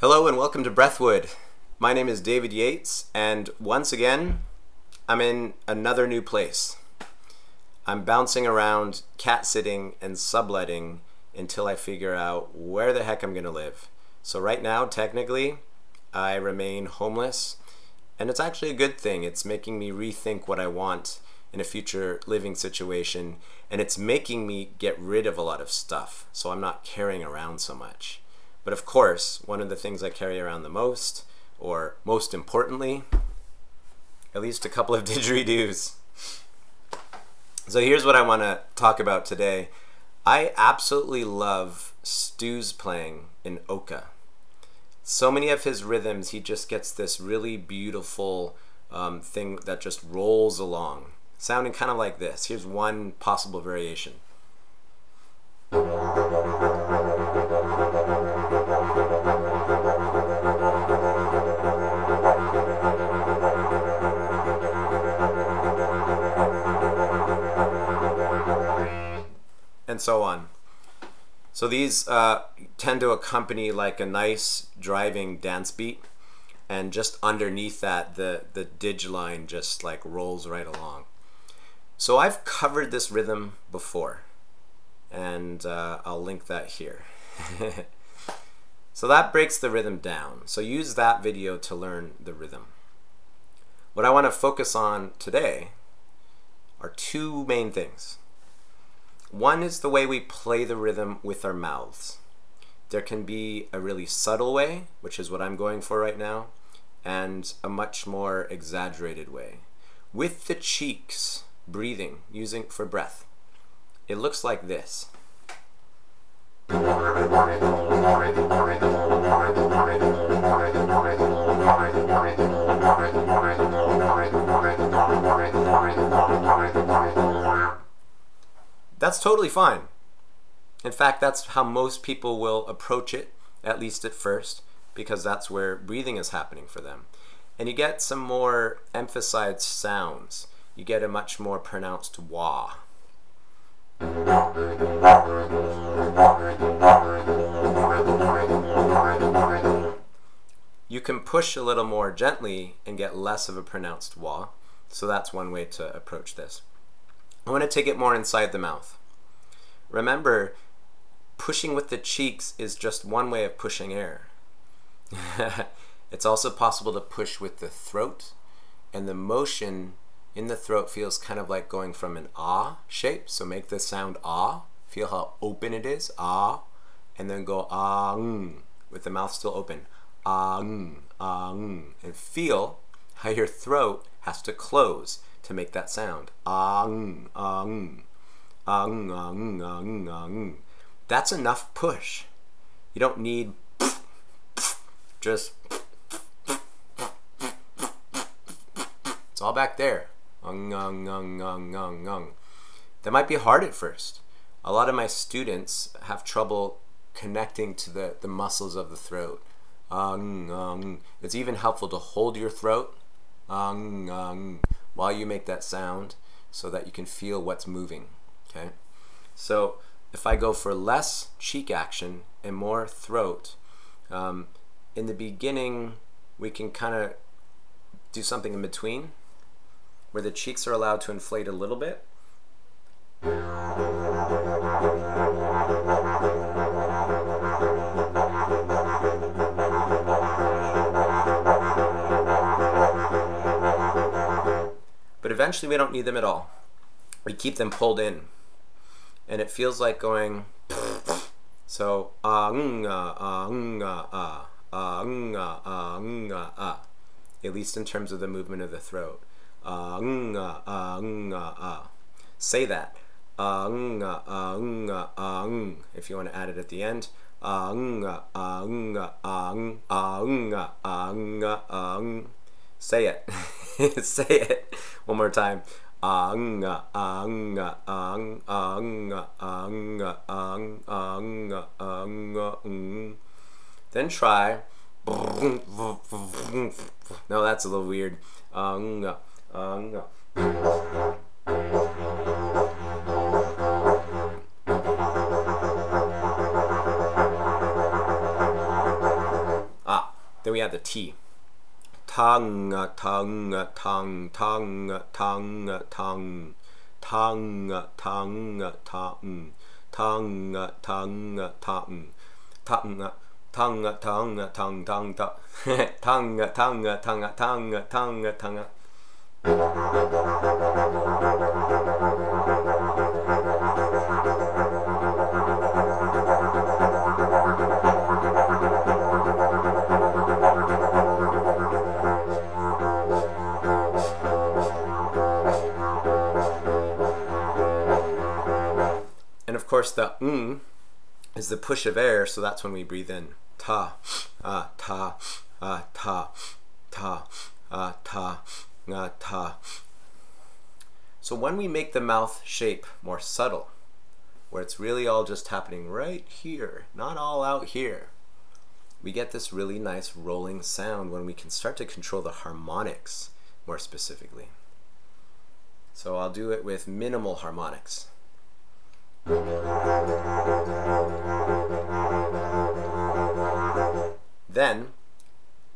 Hello and welcome to Breathwood. My name is David Yates, and once again, I'm in another new place. I'm bouncing around, cat sitting, and subletting until I figure out where the heck I'm going to live. So, right now, technically, I remain homeless, and it's actually a good thing. It's making me rethink what I want in a future living situation, and it's making me get rid of a lot of stuff so I'm not carrying around so much. But of course, one of the things I carry around the most, or most importantly, at least a couple of didgeridoos. So here's what I want to talk about today. I absolutely love Stu's playing in Oka. So many of his rhythms, he just gets this really beautiful um, thing that just rolls along, sounding kind of like this. Here's one possible variation. So on. So these uh, tend to accompany like a nice driving dance beat, and just underneath that, the the dig line just like rolls right along. So I've covered this rhythm before, and uh, I'll link that here. so that breaks the rhythm down. So use that video to learn the rhythm. What I want to focus on today are two main things. One is the way we play the rhythm with our mouths. There can be a really subtle way, which is what I'm going for right now, and a much more exaggerated way. With the cheeks, breathing, using for breath. It looks like this. That's totally fine. In fact, that's how most people will approach it, at least at first, because that's where breathing is happening for them. And you get some more emphasized sounds. You get a much more pronounced wah. You can push a little more gently and get less of a pronounced wah. So that's one way to approach this. I want to take it more inside the mouth. Remember, pushing with the cheeks is just one way of pushing air. it's also possible to push with the throat, and the motion in the throat feels kind of like going from an ah shape. So make the sound ah. Feel how open it is, ah, and then go ah mm, with the mouth still open, ah mm, ah mm, and feel how your throat has to close to make that sound. ah mm, ah ang, That's enough push. You don't need just it's all back there. That might be hard at first. A lot of my students have trouble connecting to the, the muscles of the throat. It's even helpful to hold your throat while you make that sound so that you can feel what's moving. Okay? So if I go for less cheek action and more throat, um, in the beginning, we can kind of do something in between where the cheeks are allowed to inflate a little bit. But eventually we don't need them at all. We keep them pulled in. And it feels like going so ah ah ah ah ah ah at least in terms of the movement of the throat. Ah ah Say that. Ah ah ah if you want to add it at the end. Ah ah ah ah Say it. Say it one more time. Ang, ang, ang, ang, ang, ang, ang, ang, Then try. No, that's a little weird. Ang, ang. Ah, Then we add the T. 汤啊，汤啊，汤，汤啊，汤啊，汤，汤啊，汤啊，汤，汤啊，汤啊，汤，啊，汤啊，汤啊，汤啊，汤汤汤，汤啊，汤啊，汤啊，汤啊，汤啊，汤啊。Course, the ng is the push of air, so that's when we breathe in. Ta, ah, ta, ah, ta, ta, ah, ta, ah, ta. So when we make the mouth shape more subtle, where it's really all just happening right here, not all out here, we get this really nice rolling sound when we can start to control the harmonics more specifically. So I'll do it with minimal harmonics.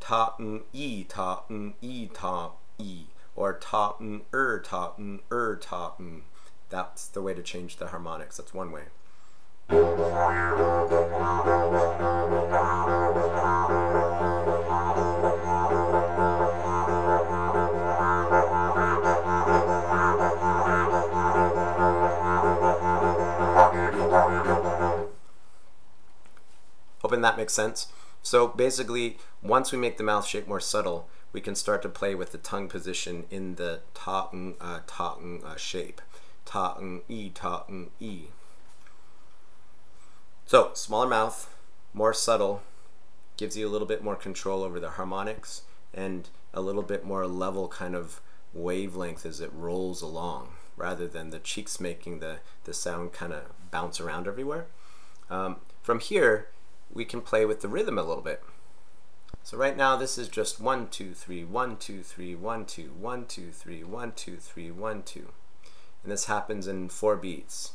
Ta n e ta n e ta e or ta n er ta n er ta n. That's the way to change the harmonics. That's one way. Hoping that makes sense. So basically, once we make the mouth shape more subtle, we can start to play with the tongue position in the ta ng uh, ta ng uh, shape. Ta ng e ta ng e. So smaller mouth, more subtle, gives you a little bit more control over the harmonics and a little bit more level kind of wavelength as it rolls along rather than the cheeks making the, the sound kind of bounce around everywhere. Um, from here, we can play with the rhythm a little bit. So right now this is just one two three one two three one two one two three one two three one two, And this happens in four beats.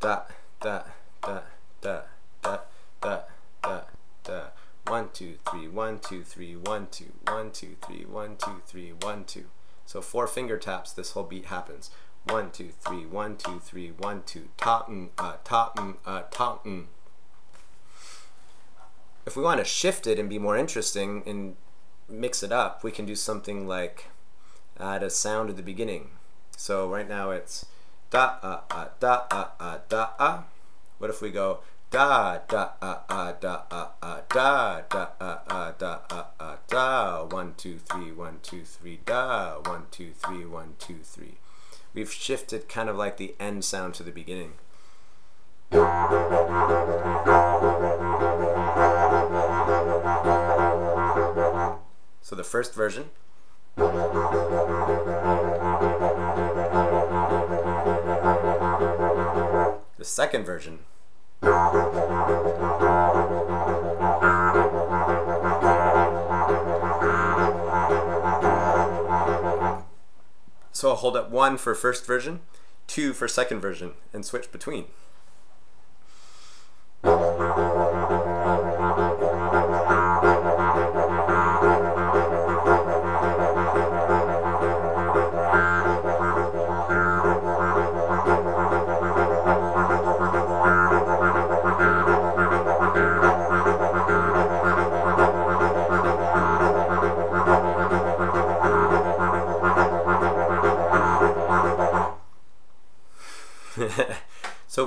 Da, da, da, da, da, da, da, da. One two three one two three one two one two three one two three one two. So four finger taps this whole beat happens. One two three one two three one two. 2, 3, 1, Ta-mm, uh, ta-mm, uh, ta-mm if we want to shift it and be more interesting and mix it up, we can do something like add a sound at the beginning. So right now it's da uh, uh, da uh, uh, da uh. What if we go da da uh, uh, da uh, uh, da da uh, uh, da uh, uh, da one two three one two three da one two three one two three. We've shifted kind of like the end sound to the beginning. The first version. The second version. So I'll hold up one for first version, two for second version, and switch between.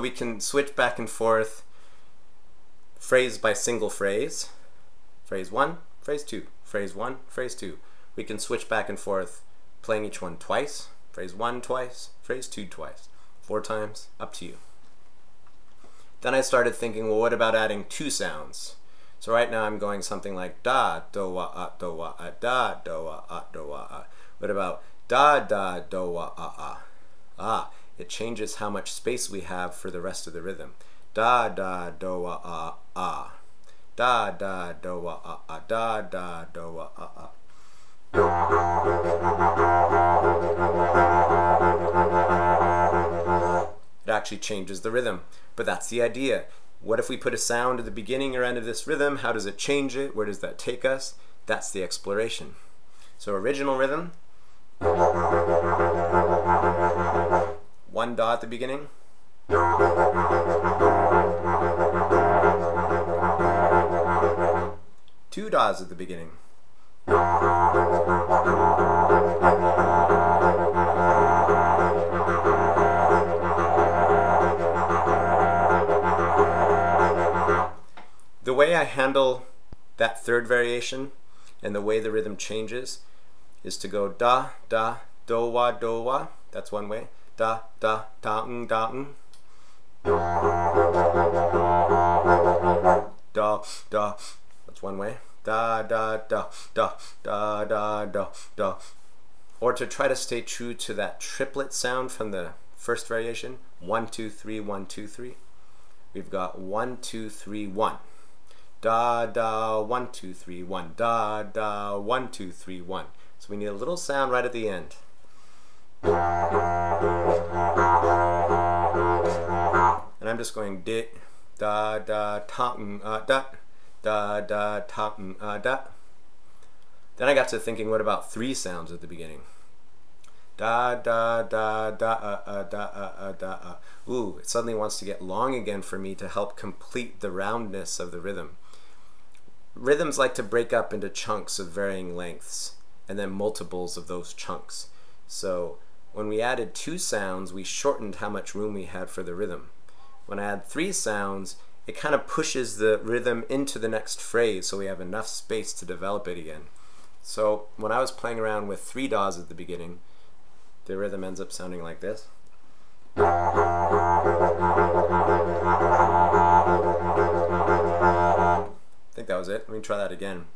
We can switch back and forth phrase by single phrase. Phrase one, phrase two, phrase one, phrase two. We can switch back and forth playing each one twice. Phrase one twice, phrase two twice. Four times, up to you. Then I started thinking, well, what about adding two sounds? So right now I'm going something like da, do, wa, a, do, wa, a, da, do, wa, a, do, wa, a. What about da, da, do, wa, a, a? Ah, it changes how much space we have for the rest of the rhythm. Da da do wa ah ah. Da da do ah ah. Da da do ah ah. It actually changes the rhythm, but that's the idea. What if we put a sound at the beginning or end of this rhythm? How does it change it? Where does that take us? That's the exploration. So original rhythm, one da at the beginning. Two das at the beginning. The way I handle that third variation and the way the rhythm changes is to go da, da, do, wa, do, wa. That's one way. Da, da, da, ng, da, ng. Da, da. That's one way. Da, da, da, da, da, da, da, da. Or to try to stay true to that triplet sound from the first variation. One, two, three, one, two, three. We've got one, two, three, one. Da, da, one, two, three, one. Da, da, one, two, three, one. So we need a little sound right at the end. And I'm just going di, da, da, ta, ng, uh, da, da, da, ta, ng, uh, da. Then I got to thinking, what about three sounds at the beginning? Da, da, da, da, uh, uh, da, uh, uh, da, uh. Ooh, it suddenly wants to get long again for me to help complete the roundness of the rhythm. Rhythms like to break up into chunks of varying lengths and then multiples of those chunks. So when we added two sounds, we shortened how much room we had for the rhythm. When I add three sounds, it kind of pushes the rhythm into the next phrase so we have enough space to develop it again. So when I was playing around with three das at the beginning, the rhythm ends up sounding like this. I think that was it. Let me try that again.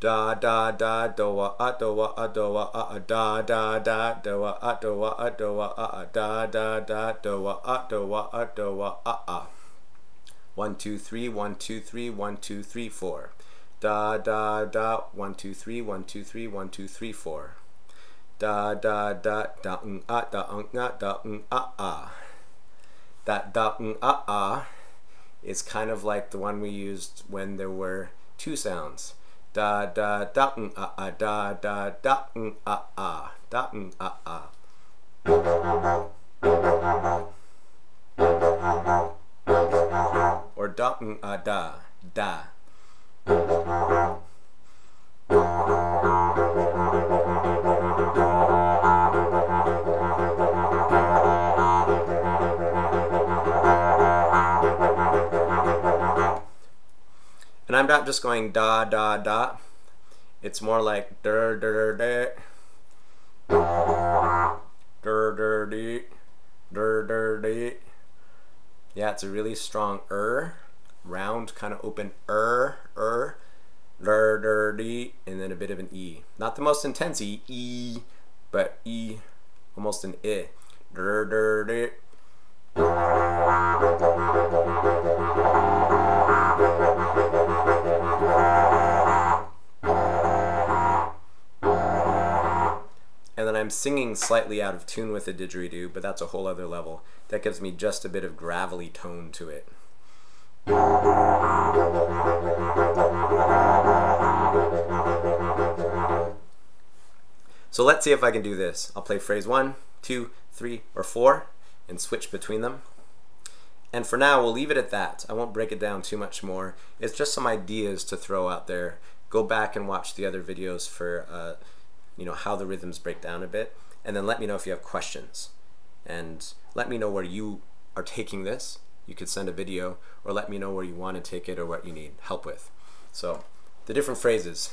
Da da da doa a doa a doa a a. Da da da doa a doa a doa a a. Da da da doa a doa a doa a a. One two three one two three one two three four. Da da da one two three one two three one two three four. Da da da da ng a da ng a da ng a a. That da ng a a is kind of like the one we used when there were two sounds da da da ng a a da da da ng a a da ng a a or da ng a da da not just going da da da. It's more like der der der der der dee der der. Yeah, it's a really strong er, round, kind of open er er der der and then a bit of an e. Not the most intense e, e, but e, almost an i. Der der dee. Then I'm singing slightly out of tune with the didgeridoo, but that's a whole other level. That gives me just a bit of gravelly tone to it. So let's see if I can do this. I'll play phrase one, two, three, or four, and switch between them. And for now, we'll leave it at that. I won't break it down too much more. It's just some ideas to throw out there. Go back and watch the other videos for uh, you know how the rhythms break down a bit, and then let me know if you have questions. And let me know where you are taking this. You could send a video, or let me know where you want to take it or what you need help with. So, the different phrases.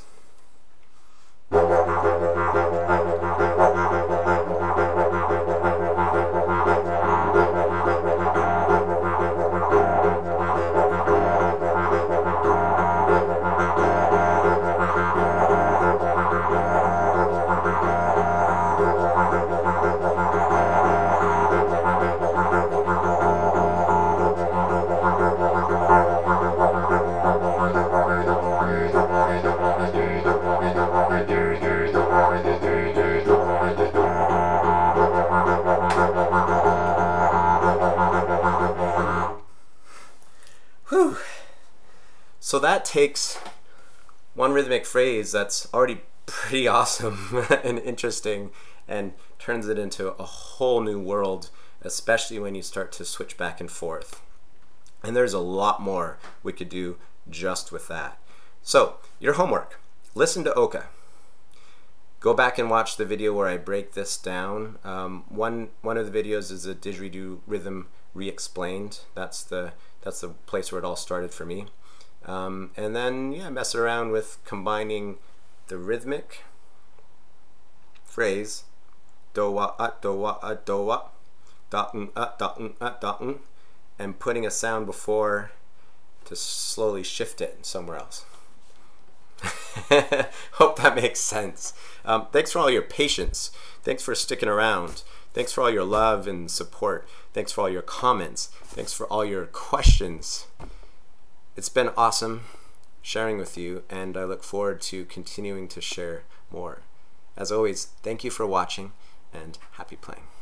Whew. So that takes one rhythmic phrase that's already pretty awesome and interesting and turns it into a whole new world, especially when you start to switch back and forth. And there's a lot more we could do just with that. So, your homework listen to Oka. Go back and watch the video where I break this down. Um, one one of the videos is a didgeridoo rhythm re-explained. That's the that's the place where it all started for me. Um, and then yeah, mess around with combining the rhythmic phrase do wa a do wa a do wa da un a da a da and putting a sound before to slowly shift it somewhere else. Hope that makes sense. Um, thanks for all your patience. Thanks for sticking around. Thanks for all your love and support. Thanks for all your comments. Thanks for all your questions. It's been awesome sharing with you, and I look forward to continuing to share more. As always, thank you for watching, and happy playing.